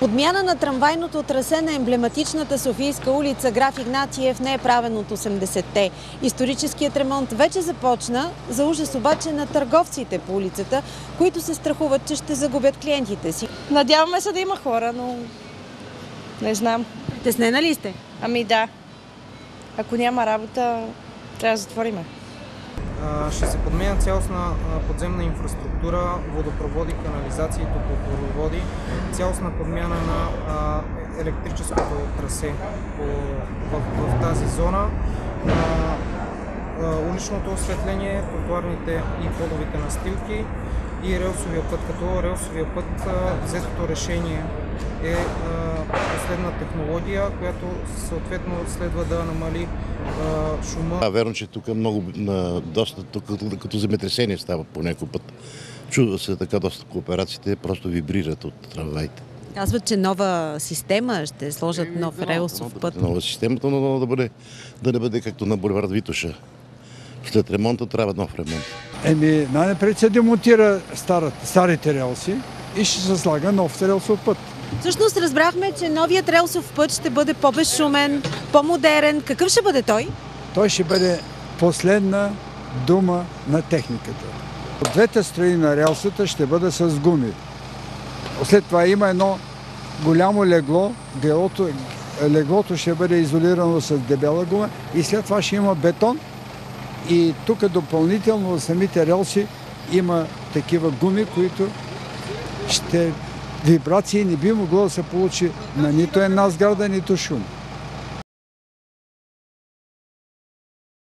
Подмяна на трамвайното трасе на емблематичната Софийска улица Граф Игнатиев не е правен от 80-те. Историческият ремонт вече започна, за ужас обаче на търговците по улицата, които се страхуват, че ще загубят клиентите си. Надяваме се да има хора, но не знам. Теснена ли сте? Ами да. Ако няма работа, трябва да затвориме. Ще се подменя цялостна подземна инфраструктура, водопроводи, канализации, топлопроводи, цялостна подмяна на електрическото трасе в, тази зона, уличното осветление, тротуарните и подовите настилки и релсовия път, като релсовия път взетото решение е последна технология, която съответно следва да намали а, шума. А, верно, че тук много, а, доста, тук, като, като земетресение става по някой път. Чува се така доста кооперациите, просто вибрират от трамваите. Казват, че нова система ще сложат нов релсов път. Нова системата, но да, бъде, да не бъде както на булевард Витоша. След ремонта трябва нов ремонт. Еми, най-напред се демонтира старите релси и ще се слага нов релсов път. Всъщност разбрахме, че новият релсов път ще бъде по-безшумен, по-модерен. Какъв ще бъде той? Той ще бъде последна дума на техниката. От двете страни на релсата ще бъде с гуми. След това има едно голямо легло, леглото, леглото ще бъде изолирано с дебела гума и след това ще има бетон и тук допълнително самите релси има такива гуми, които ще вибрации не би могло да се получи на нито една сграда, нито шум.